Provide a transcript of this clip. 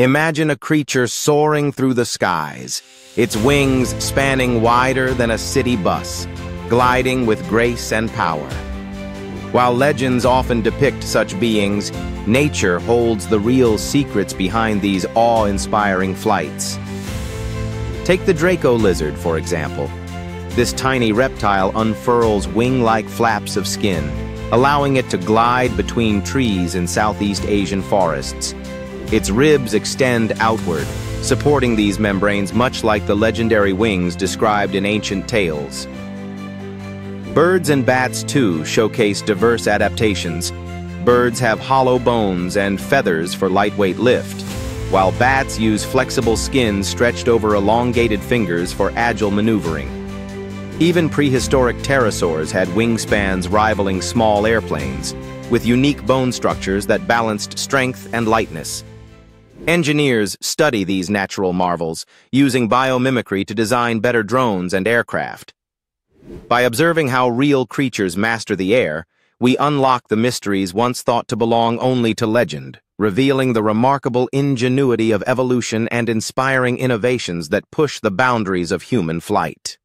Imagine a creature soaring through the skies, its wings spanning wider than a city bus, gliding with grace and power. While legends often depict such beings, nature holds the real secrets behind these awe-inspiring flights. Take the Draco lizard, for example. This tiny reptile unfurls wing-like flaps of skin, allowing it to glide between trees in Southeast Asian forests. Its ribs extend outward, supporting these membranes much like the legendary wings described in ancient tales. Birds and bats, too, showcase diverse adaptations. Birds have hollow bones and feathers for lightweight lift, while bats use flexible skins stretched over elongated fingers for agile maneuvering. Even prehistoric pterosaurs had wingspans rivaling small airplanes, with unique bone structures that balanced strength and lightness. Engineers study these natural marvels, using biomimicry to design better drones and aircraft. By observing how real creatures master the air, we unlock the mysteries once thought to belong only to legend, revealing the remarkable ingenuity of evolution and inspiring innovations that push the boundaries of human flight.